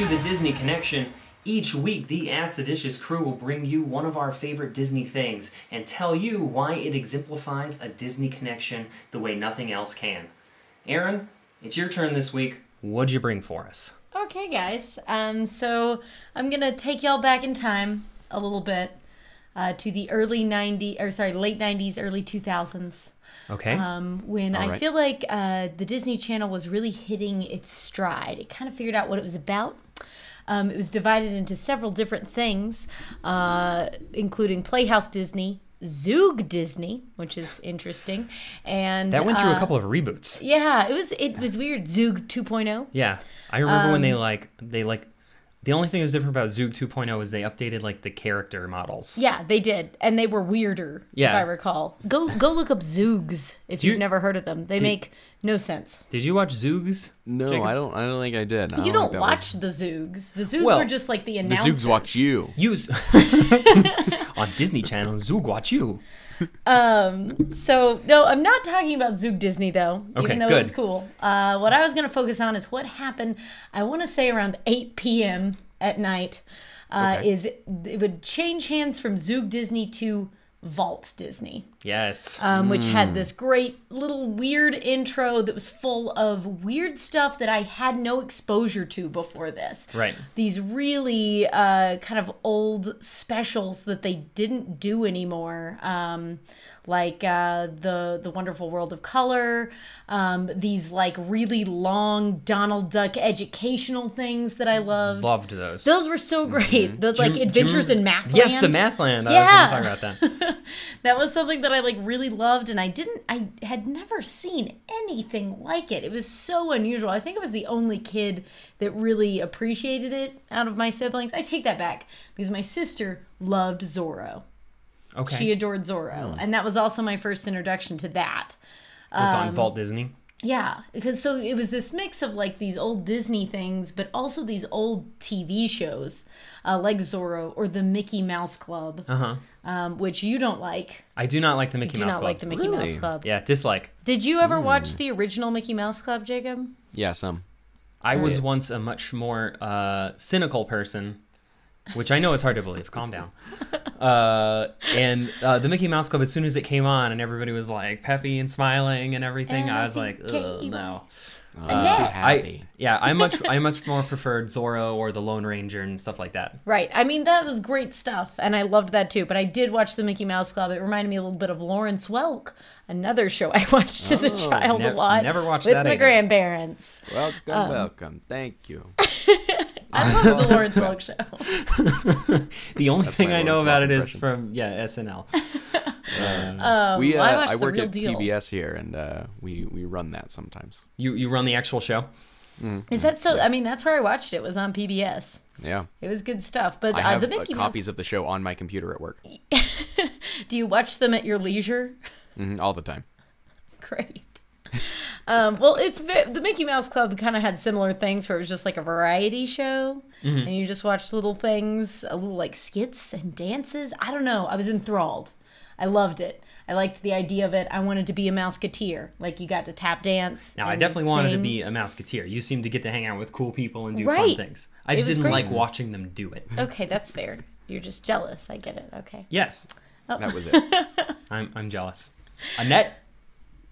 to the Disney Connection. Each week, the Ask the Dishes crew will bring you one of our favorite Disney things and tell you why it exemplifies a Disney connection the way nothing else can. Erin, it's your turn this week. What'd you bring for us? Okay, guys. Um, so I'm gonna take y'all back in time a little bit uh, to the early '90s, or sorry, late '90s, early 2000s. Okay. Um, when I feel like uh, the Disney Channel was really hitting its stride. It kind of figured out what it was about. Um, it was divided into several different things, uh, including Playhouse Disney, Zoog Disney, which is interesting, and that went through uh, a couple of reboots. Yeah, it was it was weird. Zoog 2.0. Yeah. I remember when Um, they like they like the only thing that was different about Zoog 2.0 is they updated like the character models. Yeah, they did, and they were weirder. Yeah. if I recall. Go go look up Zoogs if you've you- never heard of them. They make no sense. Did you watch Zoogs? No, Jacob? I don't. I don't think I did. I You think don't watch was- the Zoogs. The Zoogs Well, were just like the announcements. the announcers. Zoogs watch you. Use on Disney Channel. Zoog watch you. Um. So no, I'm not talking about Zoog Disney though. Okay, even though good. it was cool. Uh, what I was going to focus on is what happened. I want to say around 8 p.m. at night. Uh, Okay. Is it would change hands from Zoog Disney to Vault Disney. Yes. um, which Hmm. had this great little weird intro that was full of weird stuff that I had no exposure to before this. Right. These really uh, kind of old specials that they didn't do anymore, um, like uh, the the Wonderful World of Color. Um, these like really long Donald Duck educational things that I loved. Loved those. Those were so great. The like Jim- Adventures Jim- in Mathland. Yes, the Mathland. I Yeah. was going to talk about that. that was something that I like really loved and I didn't I had never seen anything like it. It was so unusual. I think I was the only kid that really appreciated it out of my siblings. I take that back because my sister loved Zorro. Okay. She adored Zorro, and that was also my first introduction to that. it was um, on Vault Disney. Yeah, because so it was this mix of like these old Disney things, but also these old TV shows, uh, like Zorro or the Mickey Mouse Club, Uh huh. Um, which you don't like. I do not like the Mickey Do Mouse not Club. like the Mickey Mouse Really? Club. yeah, dislike. Did you ever watch the original Mickey Mouse Club, Jacob? Yeah, some. I was once a much more uh, cynical person, which I know is hard to believe. Calm down. Uh, and uh, the Mickey Mouse Club, as soon as it came on, and everybody was like peppy and smiling and everything, I was like, Ugh, no. Uh, Annette. too I happy. yeah, I much I much more preferred Zorro or the Lone Ranger and stuff like that. Right. I mean, that was great stuff, and I loved that too. But I did watch the Mickey Mouse Club. It reminded me a little bit of Lawrence Welk, another show I watched as a Oh, child nev- a lot. never watched with that my either. grandparents. welcome, um, welcome. Thank you. I love the Lawrence Welk show. The only thing I know Lawrence about Welk it is impression. from yeah SNL. We, uh, I I, work at Deal. PBS here, and uh, we we run that sometimes. You you run the actual show. Is that so? I mean, that's where I watched it. Was on PBS. Yeah, It was good stuff. But I uh, have the uh, Mickey Mouse. copies of the show on my computer at work Do you watch them at your leisure? Mhm, all the time. Great. Um, well, it's the Mickey Mouse Club kind of had similar things where it was just like a variety show, Mm-hmm. and you just watched little things, a little like skits and dances. I don't know. I was enthralled. I loved it. I liked the idea of it. I wanted to be a Mouseketeer. Like you got to tap dance. Now I and definitely wanted to be a Mouseketeer. You seemed to get to hang out with cool people and do fun things. I just didn't great. like watching them do it. Okay, that's fair. You're just jealous. I get it. Okay. Yes, oh. That was it. I'm I'm jealous. Annette,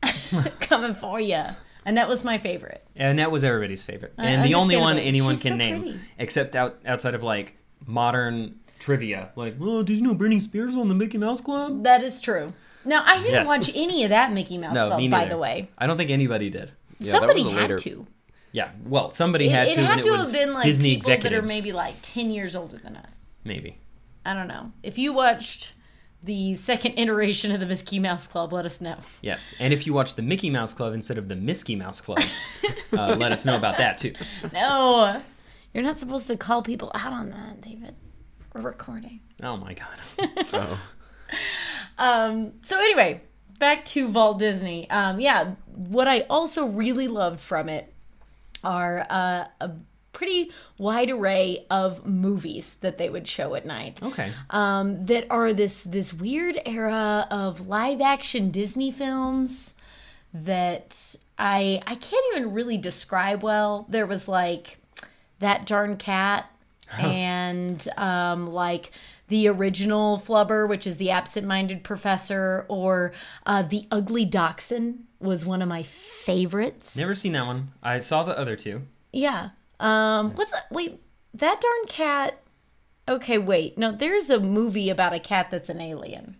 Coming for you. Annette was my favorite. Annette was everybody's favorite, and the only one anyone She's can so name, pretty. except out outside of like modern trivia. Like, oh, did you know Britney Spears on the Mickey Mouse Club? That is true. Now I didn't Yes. watch any of that Mickey Mouse No, Club, by neither. the way. I don't think anybody did. Yeah, that Somebody was a had later- to. Yeah, well, somebody It, had it to, had and it to was have been like Disney people that executives. are maybe like ten years older than us. maybe. I don't know. If you watched the second iteration of the Mickey Mouse Club, let us know. Yes, and if you watch the Mickey Mouse Club instead of the Misky Mouse Club, uh, let us know about that too. No, you're not supposed to call people out on that, David. We're recording. Oh my god. Oh. Um, so anyway, back to Vault Disney. Um, yeah, what I also really loved from it are uh, a pretty wide array of movies that they would show at night. Okay. um, that are this this weird era of live action Disney films that I I can't even really describe well. There was like that darn cat and um, like the original Flubber, which is the absent-minded professor, or uh, the ugly dachshund was one of my favorites. Never seen that one. I saw the other two. Yeah. Um, what's that? Wait, that darn cat. Okay, wait. No, there's a movie about a cat that's an alien.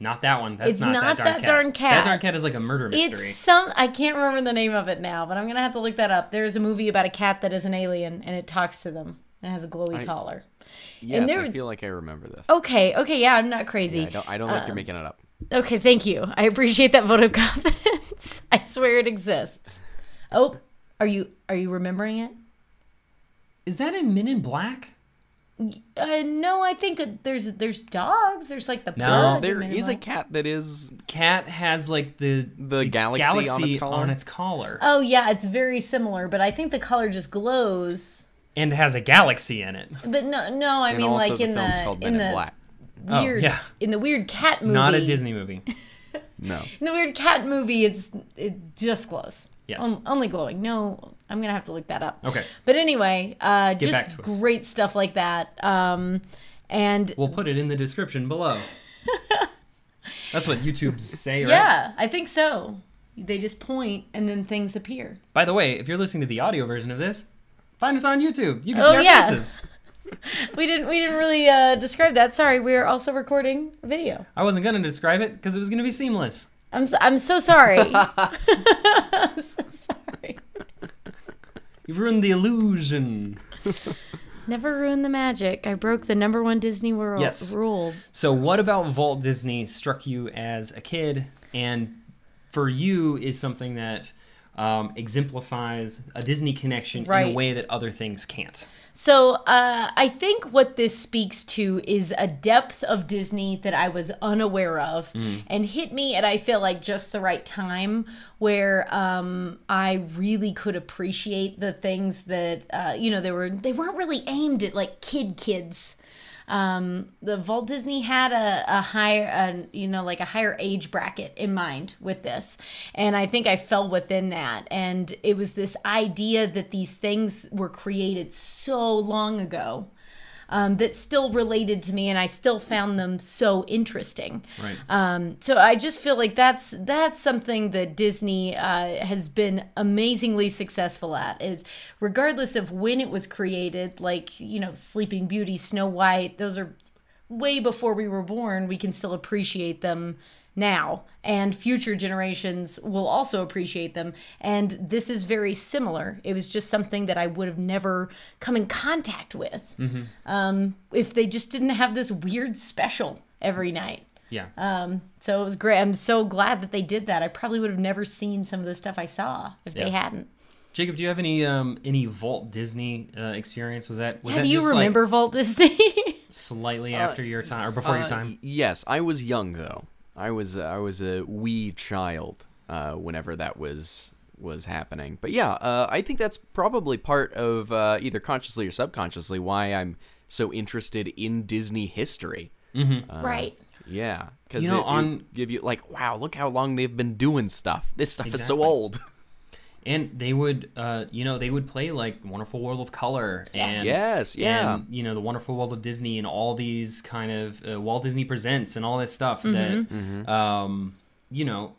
Not that one. That's It's not, not that darn that cat. darn cat. That darn cat is like a murder mystery. It's some I can't remember the name of it now, but I'm gonna have to look that up. There's a movie about a cat that is an alien and it talks to them and has a glowy I- collar. Yes, there- I feel like I remember this. Okay, okay, yeah, I'm not crazy. Yeah, I don't. I don't think Um, you're making it up. Okay, thank you. I appreciate that vote of confidence. I swear it exists. Oh, are you are you remembering it? Is that in Men in Black? Uh, no, I think there's there's dogs. There's like the No, pug There and is a cat that is. Cat has like the The galaxy on its collar? on its collar. Oh yeah, it's very similar, but I think the color just glows. And has a galaxy in it. But no, no, I And mean also like the in film's the called in Men in the Black. weird Oh, yeah. in the weird cat movie. Not a Disney movie. No. In the weird cat movie, it's it just glows. Yes. On- only glowing. No, I'm gonna have to look that up. Okay. But anyway, uh, Get back just to us. great stuff like that. Um, and We'll put it in the description below. That's what YouTube's say, right? yeah, I think so. They just point and then things appear. By the way, if you're listening to the audio version of this, find us on YouTube. You can Oh, see our yeah. faces. We didn't we didn't really uh, describe that. Sorry, we are also recording a video. I wasn't gonna describe it because it was gonna be seamless. I'm so, I'm so sorry. I'm so sorry. You've ruined the illusion. Never ruin the magic. I broke the number one Disney World Yes. rule. So, what about Vault Disney struck you as a kid, and for you is something that um, exemplifies a Disney connection in a way that other things can't? So uh, I think what this speaks to is a depth of Disney that I was unaware of and hit me at I feel like just the right time where um, I really could appreciate the things that uh, you know they were they weren't really aimed at like kid kids. Um, the Vault Disney had a, a higher, a, you know, like a higher age bracket in mind with this. And I think I fell within that. And it was this idea that these things were created so long ago um, that still related to me and I still found them so interesting. Right. Um, so I just feel like that's that's something that Disney uh, has been amazingly successful at. Is regardless of when it was created, like you know, Sleeping Beauty, Snow White, those are way before we were born. We can still appreciate them now, and future generations will also appreciate them. And this is very similar. It was just something that I would have never come in contact with um, if they just didn't have this weird special every night. Yeah. Um, so it was great. I'm so glad that they did that. I probably would have never seen some of the stuff I saw if they hadn't. Jacob, do you have any um, any Vault Disney uh, experience? Was that was Yeah, that do you just, like, remember Vault Disney? slightly after your time or before your Uh, time? yes, I was young though. I was I was a wee child uh, whenever that was was happening. But yeah, uh, I think that's probably part of uh, either consciously or subconsciously why I'm so interested in Disney history. right. Yeah, because You know, it, on- it give you like, wow, look how long they've been doing stuff. This stuff is so old. And they would, uh, you know, they would play like Wonderful World of Color and Yes, yeah. and, you know, the Wonderful World of Disney and all these kind of uh, Walt Disney Presents and all this stuff that, um, you know,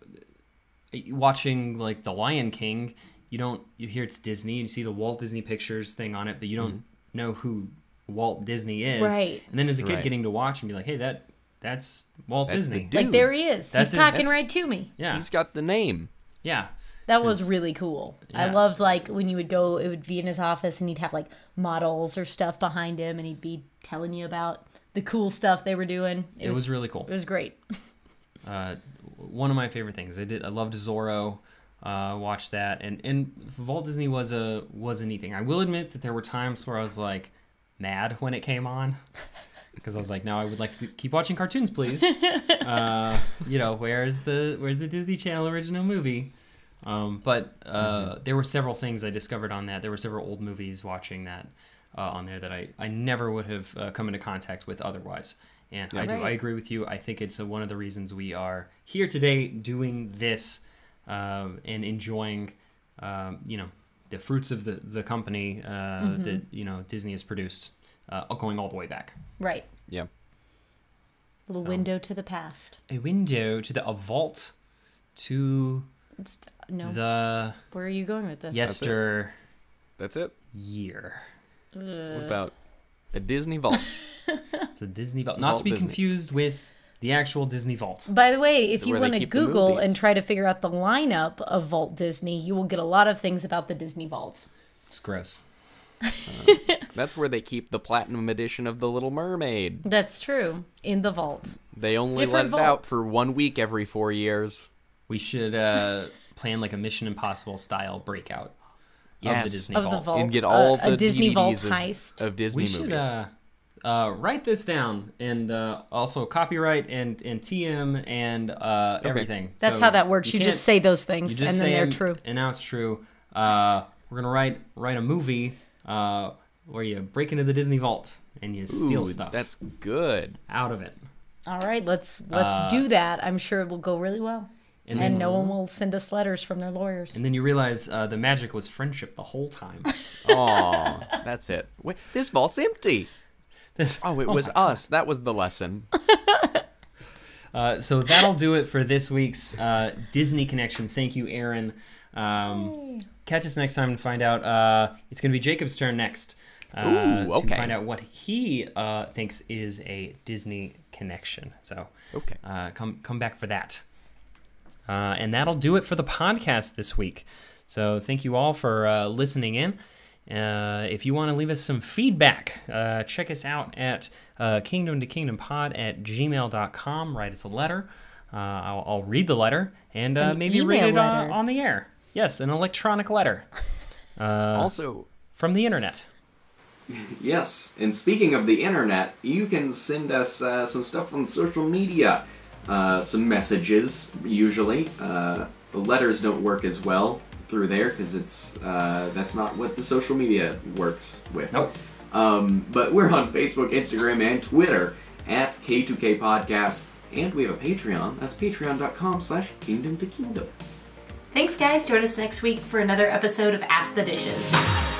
watching like The Lion King, you don't you hear it's Disney and you see the Walt Disney Pictures thing on it, but you don't know who Walt Disney is. Right. And then as a kid Right. getting to watch and be like, hey, that that's Walt That's the Disney. dude. Like there he is. That's He's his- talking right to me. Yeah. He's got the name. Yeah. That was really cool. I loved like when you would go, it would be in his office and he'd have like models or stuff behind him and he'd be telling you about the cool stuff they were doing. It was really cool. It was great. uh, one of my favorite things. I did. I loved Zorro. Uh, watched that, and and Walt Disney was a was a neat thing. I will admit that there were times where I was like mad when it came on because I was like, no, I would like to keep watching cartoons, please. uh, you know, where's the where's the Disney Channel original movie? Um, but uh, there were several things I discovered on that. There were several old movies watching that uh, on there that I, I never would have uh, come into contact with otherwise. And I do. I agree with you. I think it's uh, one of the reasons we are here today doing this um, and enjoying, um, you know, the fruits of the the company uh, that you know Disney has produced, uh, going all the way back. Right. Yeah. Little So- window to the past. A window to the a vault to It's, no. the Where are you going with this? yester That's it. year. What about a Disney vault? It's a Disney vault, not to be Disney. confused with the actual Disney vault. By the way, if you want to Google and try to figure out the lineup of Vault Disney, you will get a lot of things about the Disney Vault. It's gross. Uh, that's where they keep the platinum edition of The Little Mermaid. That's true. In the vault. They only Different let it out for one week every four years. We should uh, plan like a Mission Impossible style breakout of the Disney Of the vault. vault. and get Uh, all a the Disney DVDs Vault of, heist. of Disney We should movies. uh, uh, write this down and uh, also copyright and and TM and uh, everything. That's So how that works. You, can't- just say those things you just and then say they're them, true. and now it's true. Uh, we're gonna write write a movie uh, where you break into the Disney vault and you steal Ooh, stuff That's good. out of it. All right, let's let's do that. I'm sure it will go really well. And And, then- no one will send us letters from their lawyers. And then you realize uh, the magic was friendship the whole time. Oh, that's it. Wait, this vault's empty. This- Oh, it was us. That was the lesson. Uh, so that'll do it for this week's uh, Disney Connection. Thank you, Erin. Um, catch us next time and find out. Uh, it's going to be Jacob's turn next. Uh, Ooh, okay. To find out what he uh, thinks is a Disney connection. So Okay. uh, come come back for that. Uh, and that'll do it for the podcast this week. So thank you all for uh, listening in. Uh, if you want to leave us some feedback, uh, check us out at uh, kingdom to kingdom pod at gmail.com. Write us a letter. Uh, I'll, I'll read the letter and uh, maybe read it uh, on the air. Yes, an electronic letter uh, also, from the internet. Yes, and speaking of the internet, you can send us uh, some stuff on social media, uh, some messages usually. Uh, the letters don't work as well through there because it's uh, that's not what the social media works with. Nope. Um, but we're on Facebook, Instagram, and Twitter at K2K Podcast, and we have a Patreon. That's patreon.com/slash Kingdom to Kingdom. Thanks, guys. Join us next week for another episode of Ask the Dishes.